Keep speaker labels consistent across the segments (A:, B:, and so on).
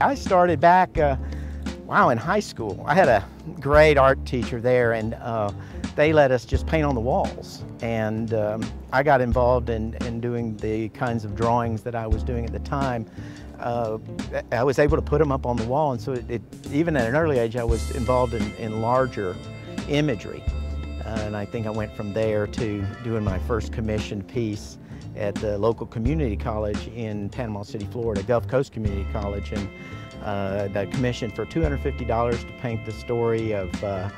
A: I started back, uh, wow, in high school. I had a great art teacher there and uh, they let us just paint on the walls. And um, I got involved in, in doing the kinds of drawings that I was doing at the time. Uh, I was able to put them up on the wall and so it, it, even at an early age I was involved in, in larger imagery. Uh, and I think I went from there to doing my first commissioned piece at the local community college in Panama City, Florida, Gulf Coast Community College, and uh, got commissioned for $250 to paint the story of uh,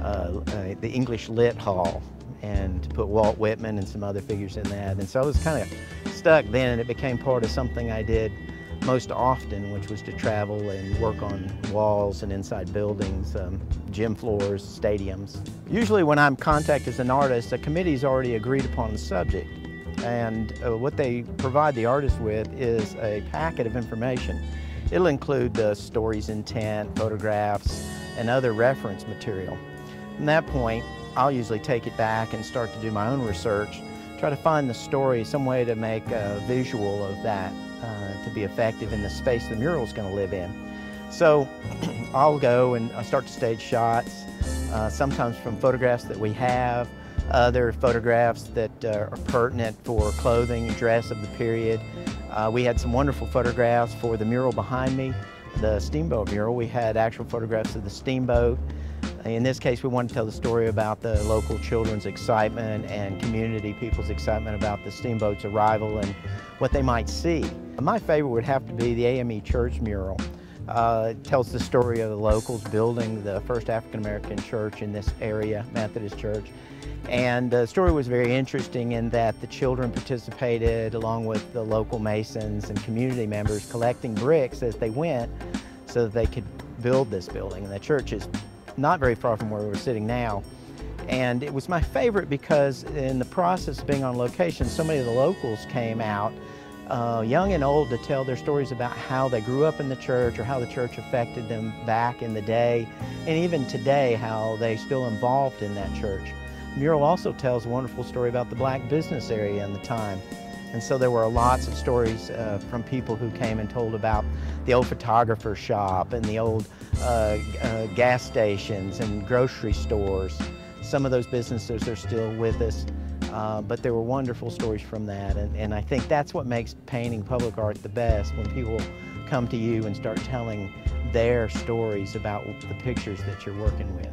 A: uh, uh, the English Lit Hall and to put Walt Whitman and some other figures in that. And so I was kind of stuck then, and it became part of something I did most often, which was to travel and work on walls and inside buildings, um, gym floors, stadiums. Usually when I'm contacted as an artist, a committee's already agreed upon the subject. And uh, what they provide the artist with is a packet of information. It'll include the story's intent, photographs, and other reference material. From that point, I'll usually take it back and start to do my own research, try to find the story, some way to make a visual of that uh, to be effective in the space the mural is going to live in. So I'll go and I start to stage shots, uh, sometimes from photographs that we have, other photographs that uh, are pertinent for clothing and dress of the period. Uh, we had some wonderful photographs for the mural behind me, the steamboat mural. We had actual photographs of the steamboat. In this case, we wanted to tell the story about the local children's excitement and community people's excitement about the steamboat's arrival and what they might see. My favorite would have to be the AME Church mural. Uh, it tells the story of the locals building the first African American church in this area, Methodist Church. And the story was very interesting in that the children participated along with the local masons and community members collecting bricks as they went so that they could build this building. And the church is not very far from where we're sitting now. And it was my favorite because in the process of being on location, so many of the locals came out uh, young and old to tell their stories about how they grew up in the church or how the church affected them back in the day, and even today, how they still involved in that church. Mural also tells a wonderful story about the black business area in the time. And so there were lots of stories uh, from people who came and told about the old photographer shop and the old uh, uh, gas stations and grocery stores. Some of those businesses are still with us. Uh, but there were wonderful stories from that, and, and I think that's what makes painting public art the best, when people come to you and start telling their stories about the pictures that you're working with.